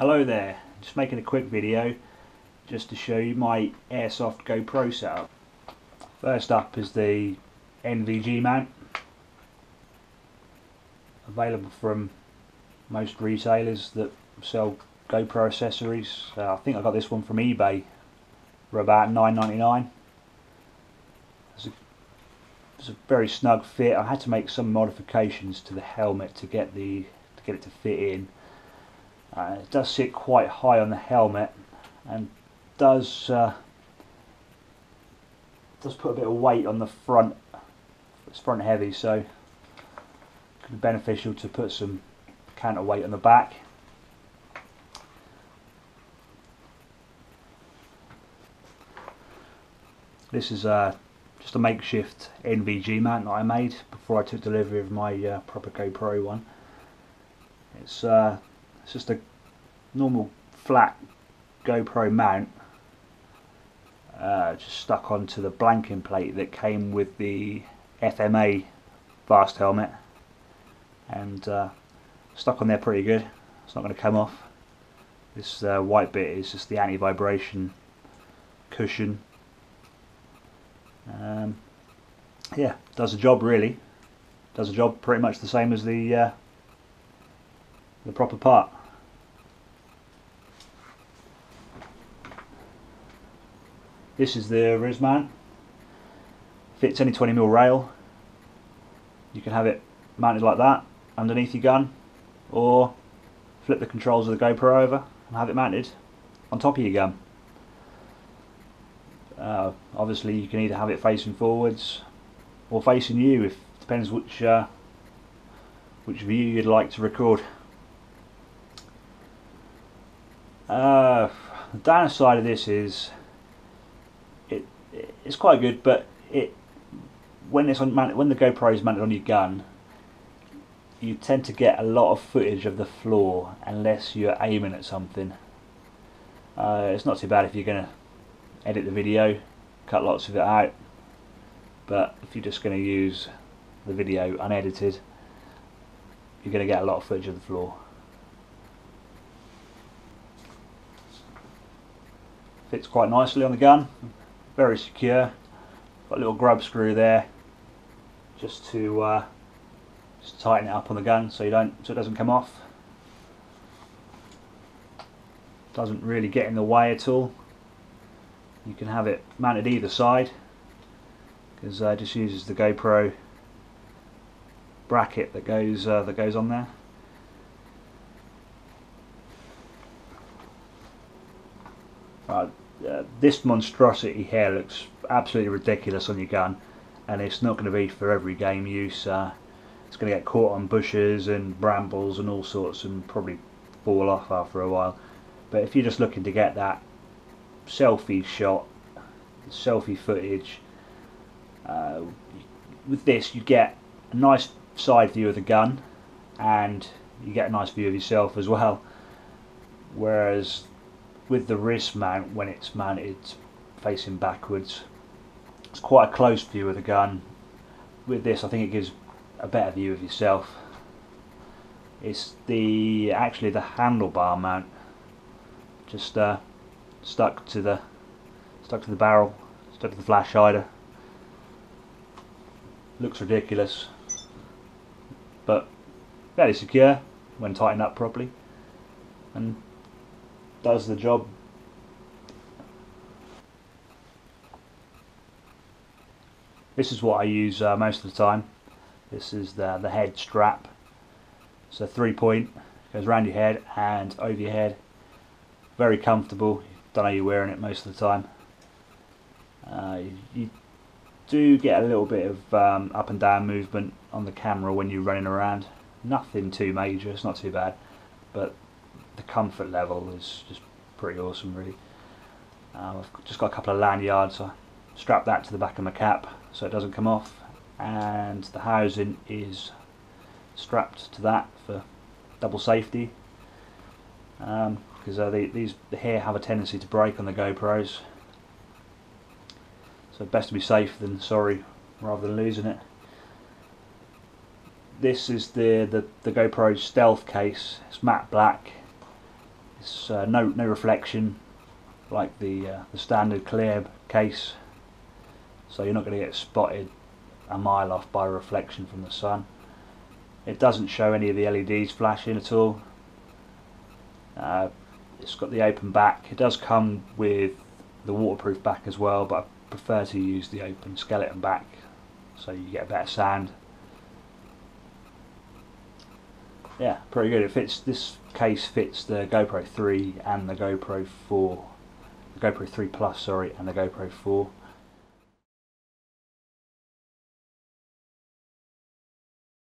Hello there, just making a quick video just to show you my Airsoft GoPro setup. First up is the NVG mount, available from most retailers that sell GoPro accessories. Uh, I think I got this one from eBay for about $9.99. It's a, it's a very snug fit. I had to make some modifications to the helmet to get the to get it to fit in. Uh, it does sit quite high on the helmet and does uh, does put a bit of weight on the front. It's front heavy, so could be beneficial to put some counterweight on the back. This is uh, just a makeshift NVG mount that I made before I took delivery of my uh, proper GoPro one. It's uh, it's just a normal flat GoPro mount uh, just stuck onto the blanking plate that came with the FMA FAST helmet. And uh, stuck on there pretty good. It's not going to come off. This uh, white bit is just the anti-vibration cushion. Um, yeah does the job really. Does the job pretty much the same as the uh, the proper part This is the RIS mount. Fits any 20mm rail. You can have it mounted like that underneath your gun or flip the controls of the GoPro over and have it mounted on top of your gun. Uh, obviously you can either have it facing forwards or facing you if depends which uh, which view you'd like to record. Uh, the downside of this is it's quite good, but it when it's on when the GoPro is mounted on your gun, you tend to get a lot of footage of the floor unless you're aiming at something. Uh, it's not too bad if you're going to edit the video, cut lots of it out, but if you're just going to use the video unedited, you're going to get a lot of footage of the floor. Fits quite nicely on the gun very secure. Got a little grub screw there just to uh, just tighten it up on the gun so you don't so it doesn't come off. Doesn't really get in the way at all. You can have it mounted either side because uh, it just uses the GoPro bracket that goes uh, that goes on there. Right, uh, this monstrosity here looks absolutely ridiculous on your gun and it's not going to be for every game use uh, it's going to get caught on bushes and brambles and all sorts and probably fall off after a while. But if you're just looking to get that selfie shot selfie footage uh, with this you get a nice side view of the gun and you get a nice view of yourself as well. Whereas with the RIS mount when it's mounted facing backwards. It's quite a close view of the gun. With this I think it gives a better view of yourself. It's the actually the handlebar mount. Just uh, stuck to the stuck to the barrel stuck to the flash hider. Looks ridiculous but fairly secure when tightened up properly. And does the job. This is what I use uh, most of the time. This is the, the head strap. So three point, goes around your head and over your head. Very comfortable. Don't know you're wearing it most of the time. Uh, you do get a little bit of um, up and down movement on the camera when you're running around. Nothing too major, it's not too bad. But the comfort level is just pretty awesome really. Uh, I've just got a couple of lanyards, so I strap that to the back of my cap so it doesn't come off. And the housing is strapped to that for double safety. Because um, uh, these here have a tendency to break on the GoPros. So best to be safe than sorry rather than losing it. This is the, the, the GoPro stealth case. It's matte black It's uh, no no reflection like the uh, the standard clear case, so you're not going to get spotted a mile off by reflection from the sun. It doesn't show any of the LEDs flashing at all. Uh, it's got the open back. It does come with the waterproof back as well, but I prefer to use the open skeleton back so you get a better sound. Yeah, pretty good. It fits. This case fits the GoPro 3 and the GoPro 4, the GoPro 3 Plus, sorry, and the GoPro 4.